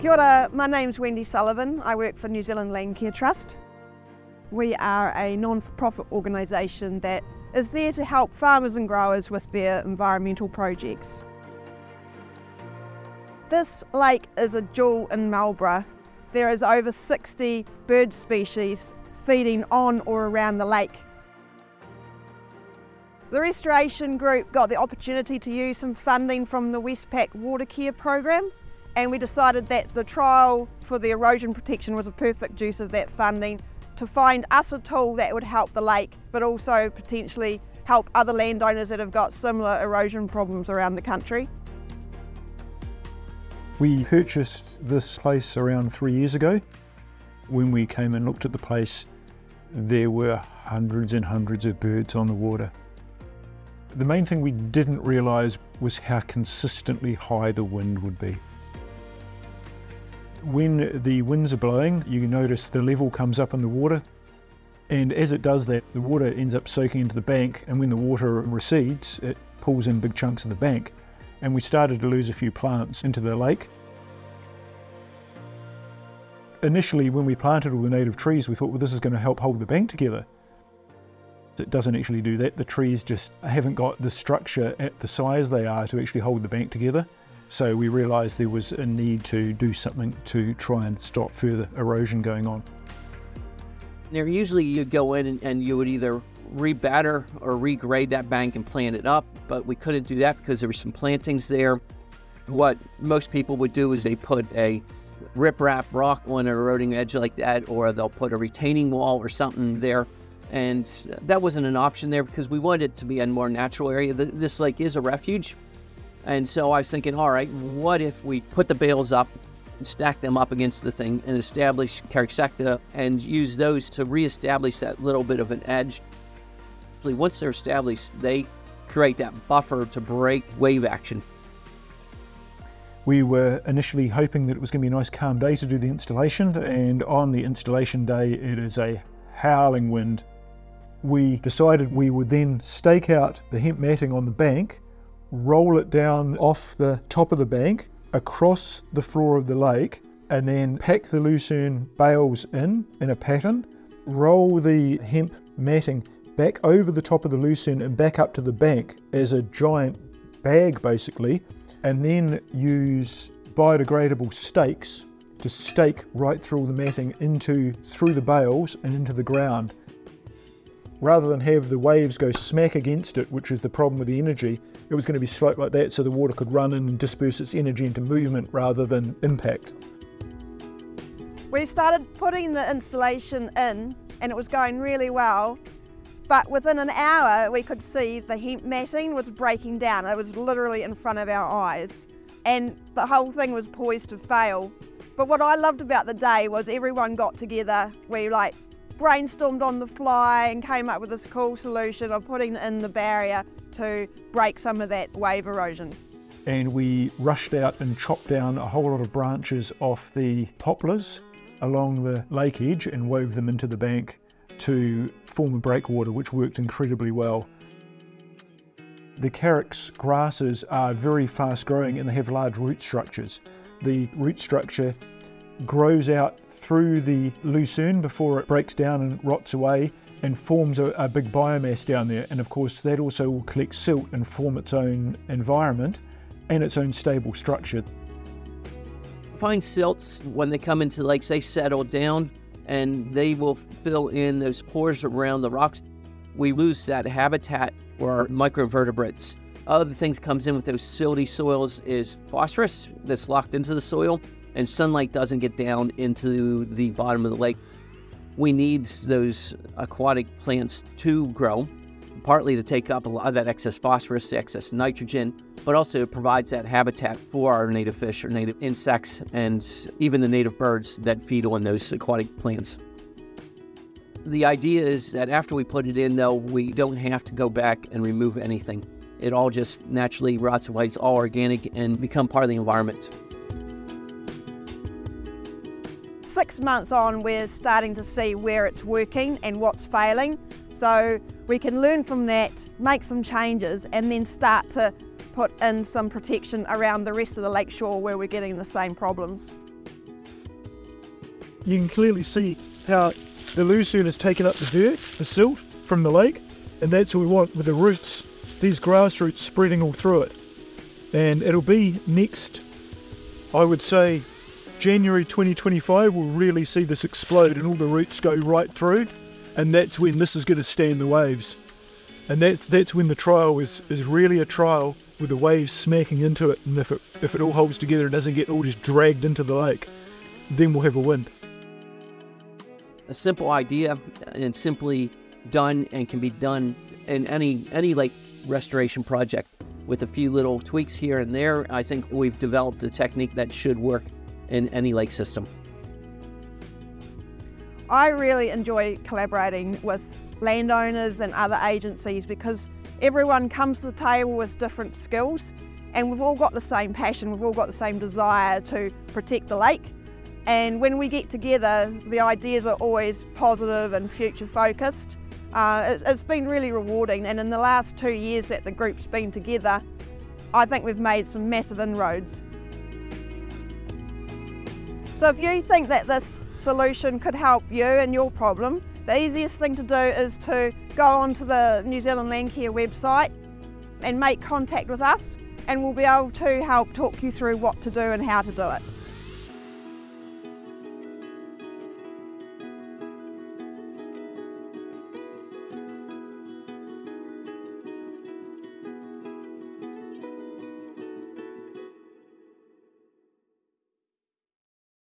Kia ora, my name's Wendy Sullivan. I work for New Zealand Landcare Trust. We are a non-for-profit organisation that is there to help farmers and growers with their environmental projects. This lake is a jewel in Marlborough. There is over 60 bird species feeding on or around the lake. The restoration group got the opportunity to use some funding from the Westpac Water Care program and we decided that the trial for the erosion protection was a perfect use of that funding to find us a tool that would help the lake but also potentially help other landowners that have got similar erosion problems around the country. We purchased this place around three years ago. When we came and looked at the place, there were hundreds and hundreds of birds on the water. The main thing we didn't realise was how consistently high the wind would be. When the winds are blowing, you notice the level comes up in the water, and as it does that, the water ends up soaking into the bank, and when the water recedes, it pulls in big chunks of the bank. And we started to lose a few plants into the lake. Initially, when we planted all the native trees, we thought, well, this is going to help hold the bank together. It doesn't actually do that. The trees just haven't got the structure at the size they are to actually hold the bank together. So we realised there was a need to do something to try and stop further erosion going on. There usually you go in and, and you would either rebatter or regrade that bank and plant it up, but we couldn't do that because there were some plantings there. What most people would do is they put a riprap rock on an eroding edge like that, or they'll put a retaining wall or something there. And that wasn't an option there because we wanted it to be a more natural area. This lake is a refuge, and so I was thinking, all right, what if we put the bales up and stack them up against the thing and establish Carex secta and use those to reestablish that little bit of an edge. Once they're established, they create that buffer to break wave action. We were initially hoping that it was going to be a nice calm day to do the installation, and on the installation day, it is a howling wind. We decided we would then stake out the hemp matting on the bank roll it down off the top of the bank across the floor of the lake and then pack the lucerne bales in in a pattern, roll the hemp matting back over the top of the lucerne and back up to the bank as a giant bag basically, and then use biodegradable stakes to stake right through the matting into through the bales and into the ground rather than have the waves go smack against it, which is the problem with the energy, it was going to be sloped like that so the water could run in and disperse its energy into movement rather than impact. We started putting the installation in and it was going really well, but within an hour we could see the hemp matting was breaking down. It was literally in front of our eyes and the whole thing was poised to fail. But what I loved about the day was everyone got together. We like brainstormed on the fly and came up with this cool solution of putting in the barrier to break some of that wave erosion. And we rushed out and chopped down a whole lot of branches off the poplars along the lake edge and wove them into the bank to form a breakwater, which worked incredibly well. The carex grasses are very fast growing and they have large root structures. The root structure grows out through the lucerne before it breaks down and rots away and forms a, a, big biomass down there. And of course, that also will collect silt and form its own environment and its own stable structure. Fine silts, when they come into lakes, they settle down and they will fill in those pores around the rocks. We lose that habitat for our microinvertebrates. Other things comes in with those silty soils is phosphorus that's locked into the soil and sunlight doesn't get down into the bottom of the lake. We need those aquatic plants to grow, partly to take up a lot of that excess phosphorus, excess nitrogen, but also it provides that habitat for our native fish or native insects and even the native birds that feed on those aquatic plants. The idea is that after we put it in, though, we don't have to go back and remove anything. It all just naturally rots away. It's all organic and become part of the environment. Six months on, we're starting to see where it's working and what's failing. So we can learn from that, make some changes, and then start to put in some protection around the rest of the lakeshore where we're getting the same problems. you can clearly see how the lucerne has taken up the dirt, the silt from the lake, and that's what we want with the roots, these grass roots spreading all through it. And it'll be next, I would say, January 2025, we'll really see this explode and all the roots go right through, and that's when this is going to stand the waves. And that's that's when the trial is, is really a trial with the waves smacking into it, and if it if it all holds together and doesn't get all just dragged into the lake, then we'll have a wind. A simple idea and simply done and can be done in any any lake restoration project with a few little tweaks here and there. I think we've developed a technique that should work in any lake system. I really enjoy collaborating with landowners and other agencies because everyone comes to the table with different skills and we've all got the same passion, we've all got the same desire to protect the lake. And when we get together, the ideas are always positive and future focused. Uh, it, it's been really rewarding and in the last two years that the group's been together, I think we've made some massive inroads. So if you think that this solution could help you and your problem, the easiest thing to do is to go onto the New Zealand Landcare website and make contact with us and we'll be able to help talk you through what to do and how to do it.